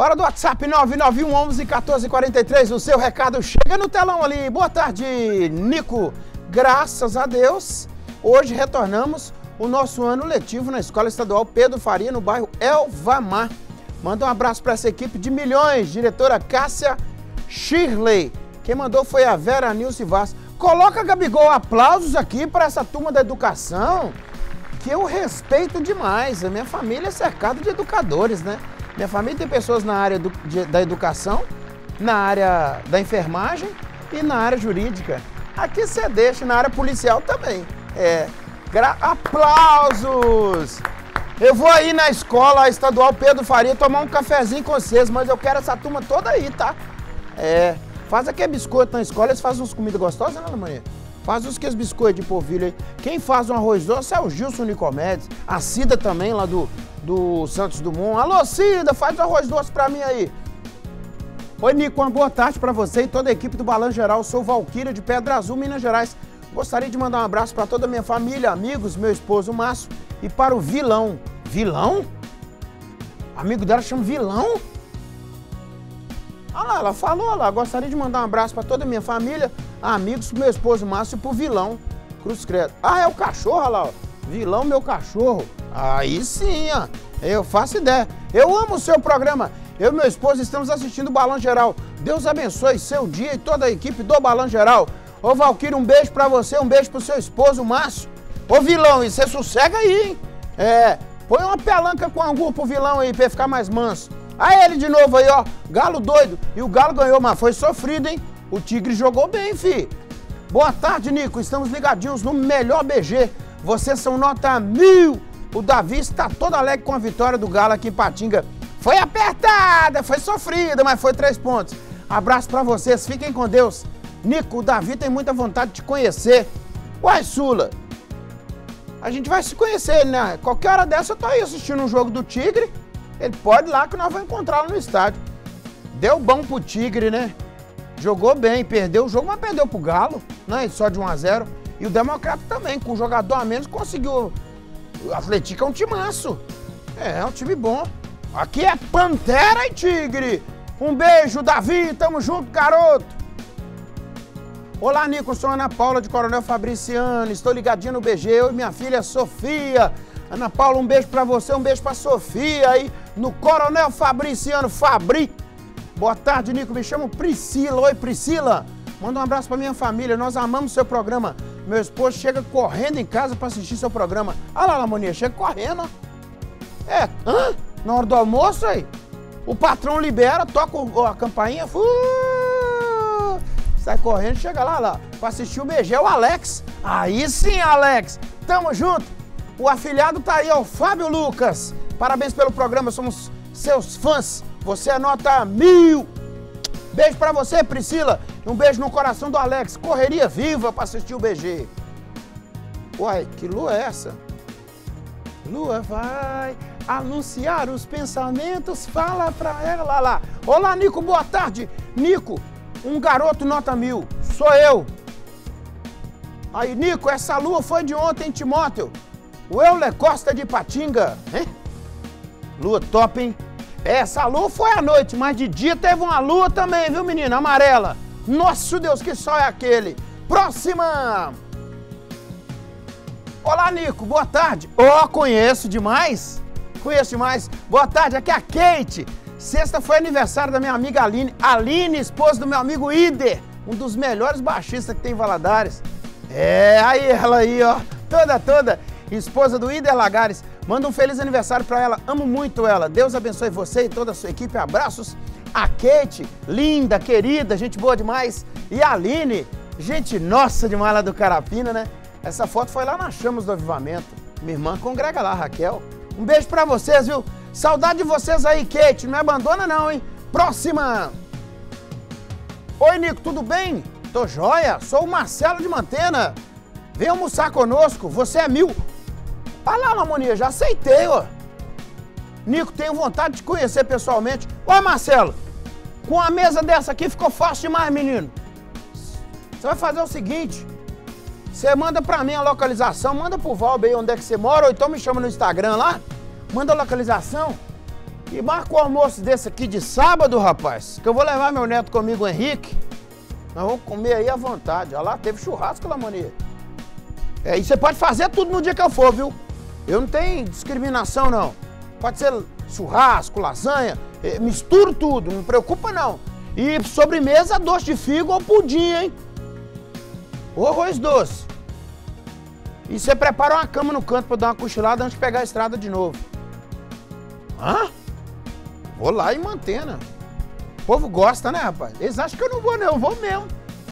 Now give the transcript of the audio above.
Hora do WhatsApp 991 11 1443. O seu recado chega no telão ali. Boa tarde, Nico. Graças a Deus, hoje retornamos o nosso ano letivo na Escola Estadual Pedro Faria, no bairro Elvamar. Manda um abraço para essa equipe de milhões, diretora Cássia Shirley. Quem mandou foi a Vera Nilce Vaz. Coloca, Gabigol, aplausos aqui para essa turma da educação, que eu respeito demais. A minha família é cercada de educadores, né? Minha família tem pessoas na área do, de, da educação, na área da enfermagem e na área jurídica. Aqui você deixa na área policial também. É. Aplausos! Eu vou aí na escola estadual Pedro Faria tomar um cafezinho com vocês, mas eu quero essa turma toda aí, tá? É. Faz aquele biscoito na escola, eles fazem uns comidas gostosas, né, Maria? Faz os que os biscoitos de polvilho aí. Quem faz um arroz doce é o Gilson Nicomedes. A Cida também, lá do, do Santos Dumont. Alô, Cida, faz um arroz doce pra mim aí. Oi, Nico, uma boa tarde para você e toda a equipe do Balan Geral. Sou Valquíria de Pedra Azul, Minas Gerais. Gostaria de mandar um abraço para toda a minha família, amigos, meu esposo Márcio e para o Vilão. Vilão? Amigo dela chama Vilão? Olha lá, ela falou lá, gostaria de mandar um abraço para toda a minha família, amigos, meu esposo Márcio e pro Vilão. Cruz Credo. Ah, é o cachorro, olha lá, ó. Vilão, meu cachorro. Aí sim, ó. Eu faço ideia. Eu amo o seu programa. Eu e meu esposo estamos assistindo o Balão Geral. Deus abençoe seu dia e toda a equipe do Balão Geral. Ô Valquírio, um beijo pra você, um beijo pro seu esposo, Márcio. Ô vilão, e você sossega aí, hein? É, põe uma pelanca com angu pro vilão aí pra ele ficar mais manso. Aí ele de novo aí, ó, galo doido. E o galo ganhou, mas foi sofrido, hein? O Tigre jogou bem, fi. Boa tarde, Nico. Estamos ligadinhos no melhor BG. Vocês são nota mil. O Davi está todo alegre com a vitória do Galo aqui em Patinga. Foi apertada, foi sofrida, mas foi três pontos. Abraço para vocês, fiquem com Deus. Nico, o Davi tem muita vontade de te conhecer. Uai, Sula, a gente vai se conhecer, né? Qualquer hora dessa eu tô aí assistindo um jogo do Tigre. Ele pode ir lá que nós vamos encontrá-lo no estádio. Deu bom pro Tigre, né? Jogou bem, perdeu o jogo, mas perdeu pro Galo, né? Só de 1 a 0 E o Democrata também, com um jogador a menos, conseguiu. O Atlético é um timaço. É, é um time bom. Aqui é Pantera e Tigre. Um beijo, Davi. Tamo junto, garoto. Olá, Nico, sou Ana Paula de Coronel Fabriciano, estou ligadinho no BG, eu e minha filha Sofia. Ana Paula, um beijo para você, um beijo para Sofia aí no Coronel Fabriciano, Fabri. Boa tarde, Nico, me chamo Priscila. Oi, Priscila. Manda um abraço para minha família, nós amamos seu programa. Meu esposo chega correndo em casa para assistir seu programa. Olha lá, Lamonia, chega correndo. É, hã? Na hora do almoço aí? O patrão libera, toca a campainha, sai correndo, chega lá, lá, pra assistir o BG, é o Alex. Aí sim, Alex, tamo junto. O afilhado tá aí, ó, o Fábio Lucas. Parabéns pelo programa, somos seus fãs. Você é nota mil. Beijo pra você, Priscila. Um beijo no coração do Alex. Correria viva pra assistir o BG. Uai, que lua é essa? Lua vai anunciar os pensamentos, fala pra ela lá, lá. Olá, Nico, boa tarde. Nico, um garoto nota mil. Sou eu. Aí, Nico, essa lua foi de ontem, Timóteo. O Euler Costa de Patinga. Hein? Lua top, hein? Essa lua foi à noite, mas de dia teve uma lua também, viu, menina? Amarela. Nosso Deus, que sol é aquele? Próxima! Olá, Nico, boa tarde. Ó, oh, conheço demais. Conheço demais. Boa tarde, aqui é a Kate. Sexta foi aniversário da minha amiga Aline. Aline, esposa do meu amigo Ider, um dos melhores baixistas que tem em Valadares. É, aí ela aí, ó, toda, toda, esposa do Ider Lagares. Manda um feliz aniversário para ela, amo muito ela. Deus abençoe você e toda a sua equipe. Abraços. A Kate, linda, querida, gente boa demais. E a Aline, gente nossa demais lá do Carapina, né? Essa foto foi lá na Chamas do Avivamento. Minha irmã congrega lá, Raquel. Um beijo para vocês, viu? Saudade de vocês aí, Kate. Não me abandona não, hein? Próxima! Oi, Nico, tudo bem? Tô joia. Sou o Marcelo de Mantena. Vem almoçar conosco. Você é mil. Olha lá, Lamonia, já aceitei, ó. Nico, tenho vontade de conhecer pessoalmente. Oi, Marcelo. Com a mesa dessa aqui ficou fácil demais, menino. Você vai fazer o seguinte. Você manda pra mim a localização, manda pro Valber aí onde é que você mora, ou então me chama no Instagram lá manda a localização. E marca o almoço desse aqui de sábado, rapaz. Que eu vou levar meu neto comigo, o Henrique. Nós vamos comer aí à vontade. Olha lá, teve churrasco, Lamonia. É, e você pode fazer tudo no dia que eu for, viu? Eu não tenho discriminação, não. Pode ser churrasco, lasanha, é, misturo tudo, não preocupa não. E sobremesa, doce de figo ou pudim, hein? Ou arroz doce. E você prepara uma cama no canto pra dar uma cochilada antes de pegar a estrada de novo. Hã? Vou lá em Mantena. O povo gosta, né, rapaz? Eles acham que eu não vou, não. Eu vou mesmo.